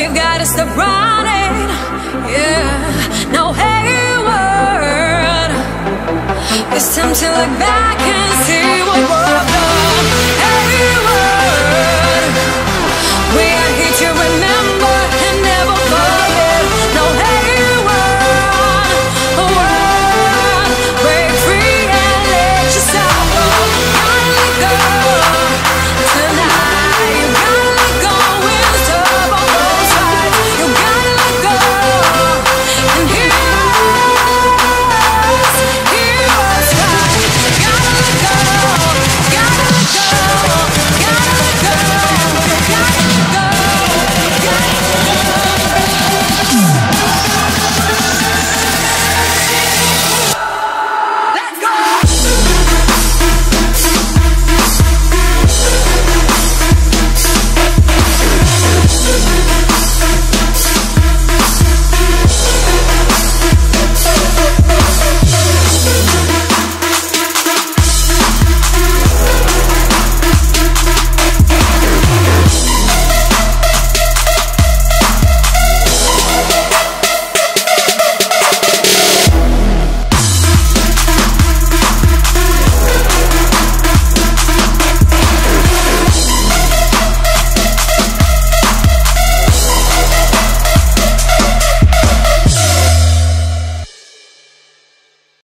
We've got to stop running, yeah. Now hey word. it's time to look back.